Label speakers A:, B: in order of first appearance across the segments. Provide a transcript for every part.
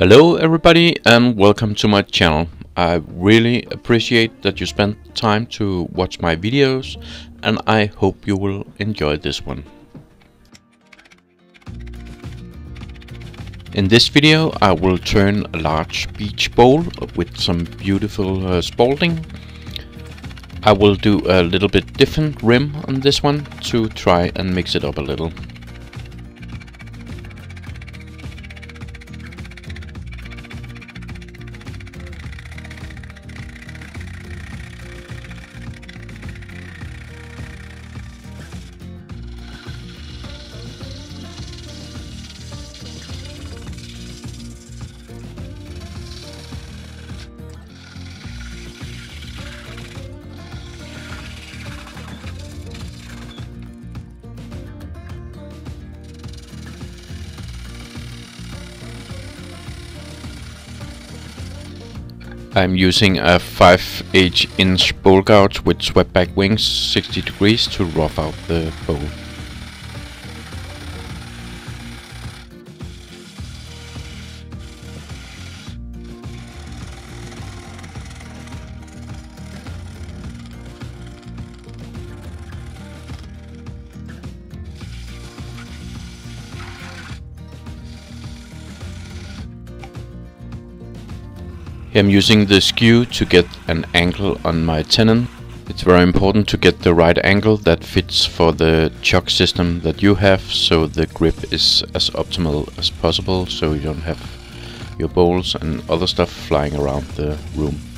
A: Hello everybody and welcome to my channel. I really appreciate that you spent time to watch my videos and I hope you will enjoy this one. In this video I will turn a large birch bowl with some beautiful uh, spalting. I will do a little bit different rim on this one to try and mix it up a little. I'm using a 5 8 inch bowl gouge with swept back wings 60 degrees to rough out the bowl. I'm using the skew to get an angle on my tenon. It's very important to get the right angle that fits for the chuck system that you have so the grip is as optimal as possible so you don't have your bowls and other stuff flying around the room.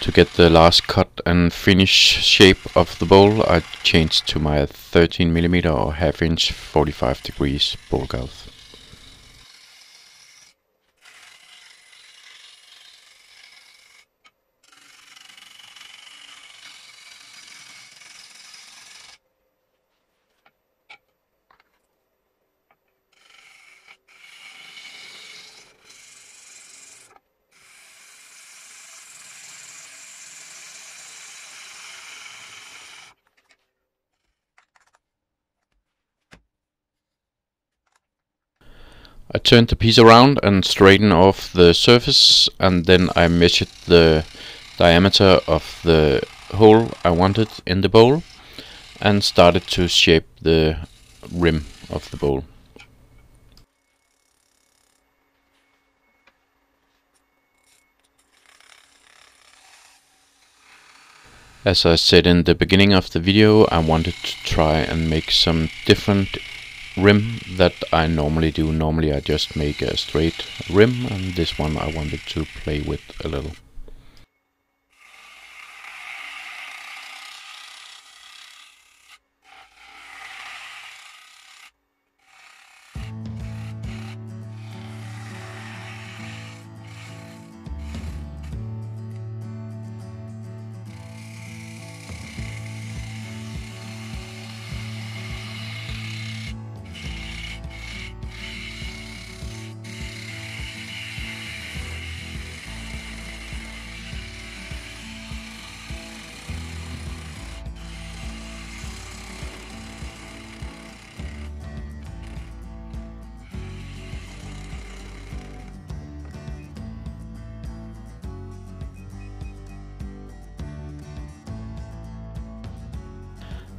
A: To get the last cut and finish shape of the bowl I changed to my 13mm or half inch 45 degrees bowl gouge. I turned the piece around and straightened off the surface and then I measured the diameter of the hole I wanted in the bowl and started to shape the rim of the bowl. As I said in the beginning of the video, I wanted to try and make some different rim that I normally do. Normally I just make a straight rim and this one I wanted to play with a little.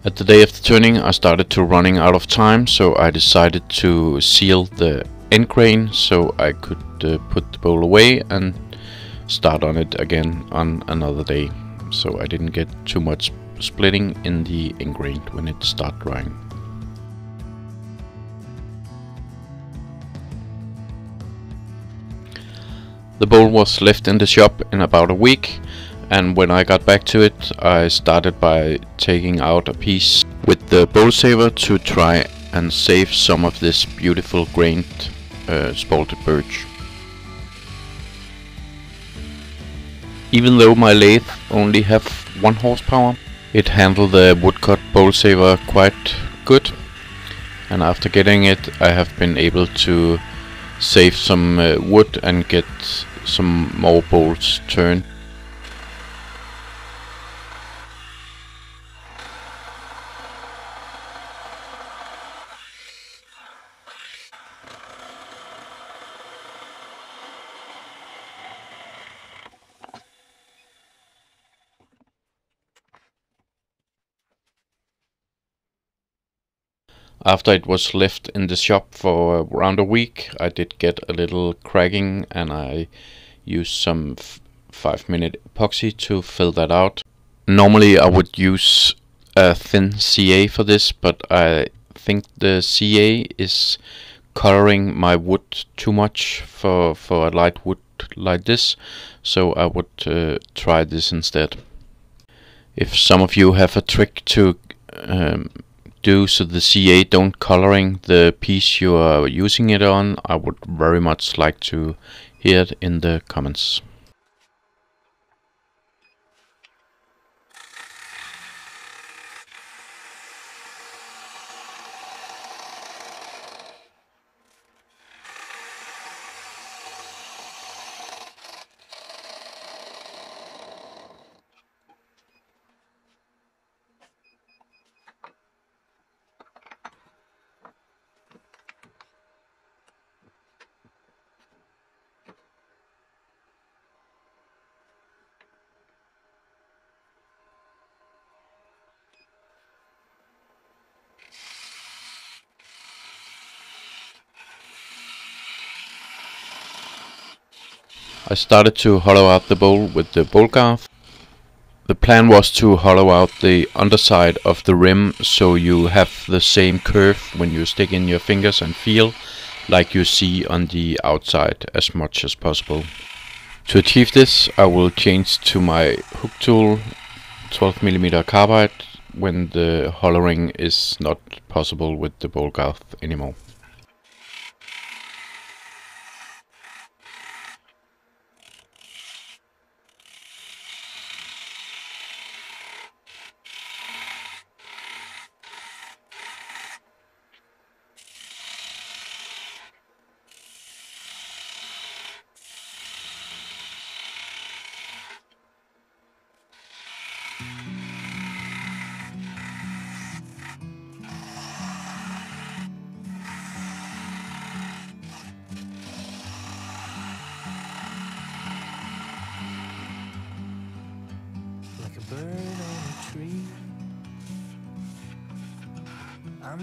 A: At the day of the turning I started to running out of time so I decided to seal the end so I could uh, put the bowl away and start on it again on another day so I didn't get too much splitting in the end grain when it started drying. The bowl was left in the shop in about a week and when I got back to it I started by taking out a piece with the bowl saver to try and save some of this beautiful grained uh, spalted birch. Even though my lathe only have 1 horsepower, it handled the woodcut bowl saver quite good and after getting it I have been able to save some uh, wood and get some more bolts turned. After it was left in the shop for around a week, I did get a little cracking and I used some 5 minute epoxy to fill that out. Normally I would use a thin CA for this, but I think the CA is coloring my wood too much for, for a light wood like this, so I would uh, try this instead. If some of you have a trick to um, do so the CA don't coloring the piece you are using it on, I would very much like to hear it in the comments. I started to hollow out the bowl with the bowl gouge. The plan was to hollow out the underside of the rim so you have the same curve when you stick in your fingers and feel like you see on the outside as much as possible. To achieve this I will change to my hook tool 12mm carbide when the hollowing is not possible with the bowl gouge anymore.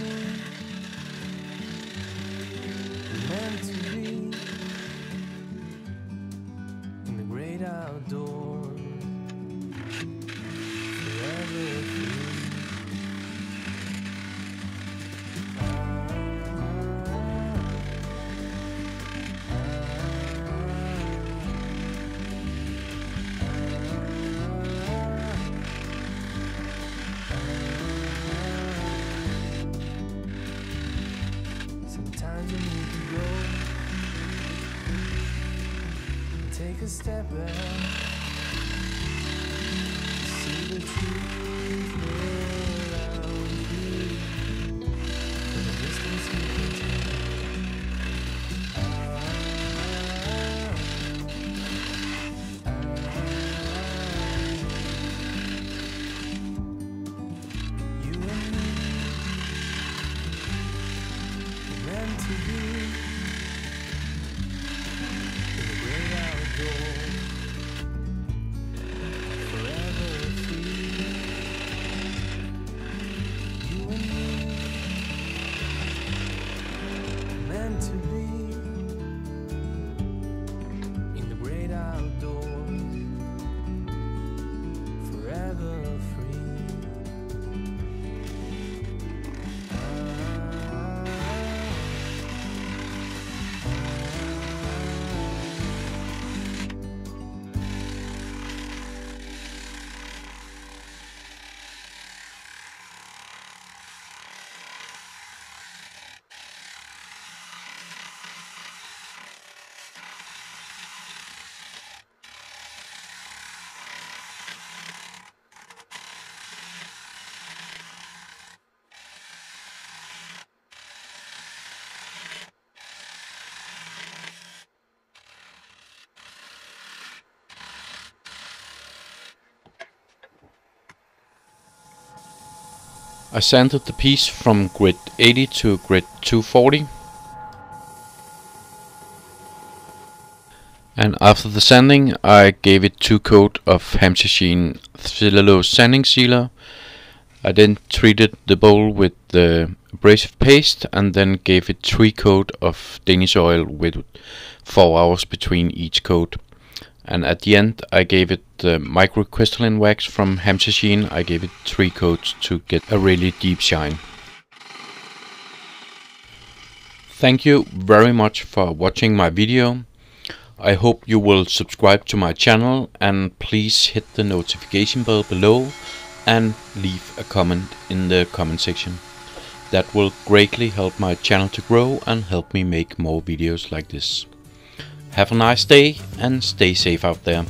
B: me, outdoors, take a step and see the truth around you. The distance you can take. You and me, meant to be.
A: I sanded the piece from grit 80 to grit 240. And after the sanding I gave it two coat of Hampshire Sheen Cellulose Sanding Sealer. I then treated the bowl with the abrasive paste and then gave it three coat of Danish oil with 4 hours between each coat. And at the end I gave it the microcrystalline wax from Sheen. I gave it three coats to get a really deep shine. Thank you very much for watching my video. I hope you will subscribe to my channel and please hit the notification bell below and leave a comment in the comment section. That will greatly help my channel to grow and help me make more videos like this. Have a nice day and stay safe out there.